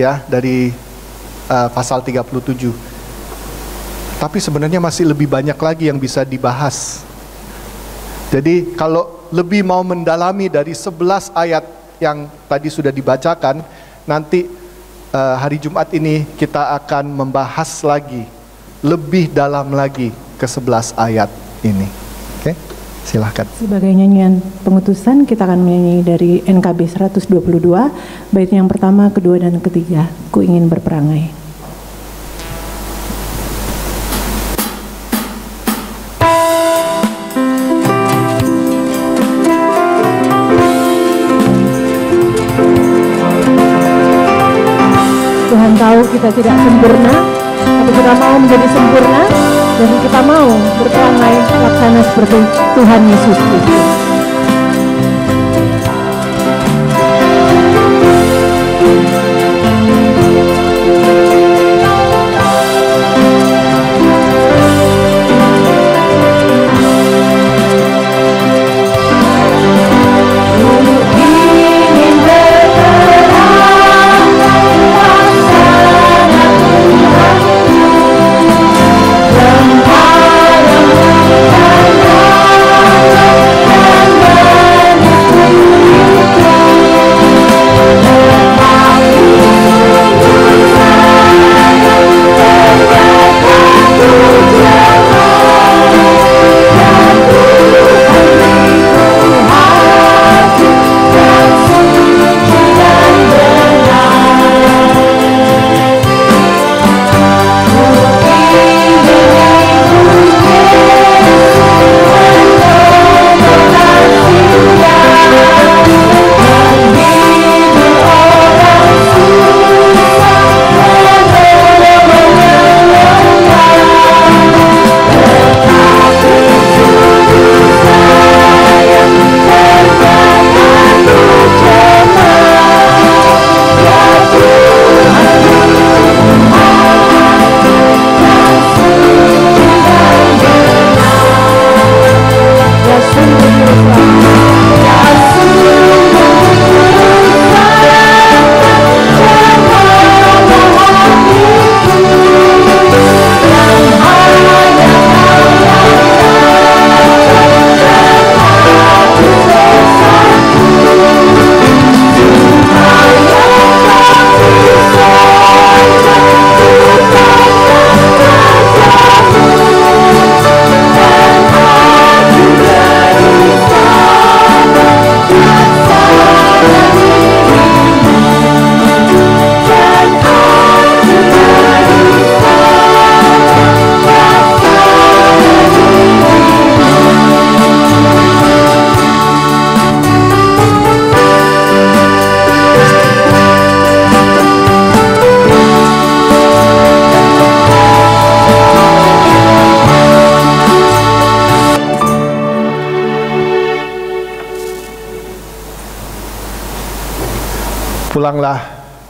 ya dari uh, pasal 37. Tapi sebenarnya masih lebih banyak lagi yang bisa dibahas. Jadi kalau lebih mau mendalami dari 11 ayat yang tadi sudah dibacakan, nanti uh, hari Jumat ini kita akan membahas lagi, lebih dalam lagi ke 11 ayat ini. Oke, okay? silahkan. Sebagai nyanyian pengutusan, kita akan menyanyi dari NKB 122, bait yang pertama, kedua, dan ketiga. Ku ingin berperangai. Tuhan tahu kita tidak sempurna, tapi kita mau menjadi sempurna dan kita mau berperangai laksana seperti Tuhan Yesus Kristus.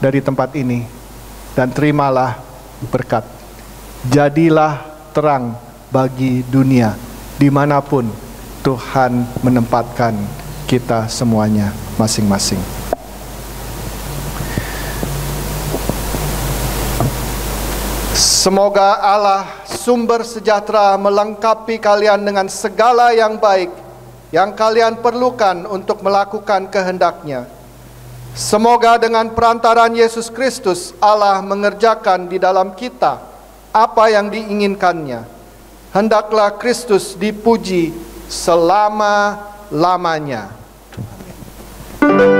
Dari tempat ini dan terimalah berkat. Jadilah terang bagi dunia di mana pun Tuhan menempatkan kita semuanya masing-masing. Semoga Allah sumber sejahtera melengkapi kalian dengan segala yang baik yang kalian perlukan untuk melakukan kehendaknya. Semoga dengan perantaran Yesus Kristus Allah mengerjakan di dalam kita apa yang diinginkannya. Hendaklah Kristus dipuji selama-lamanya. Tuhan.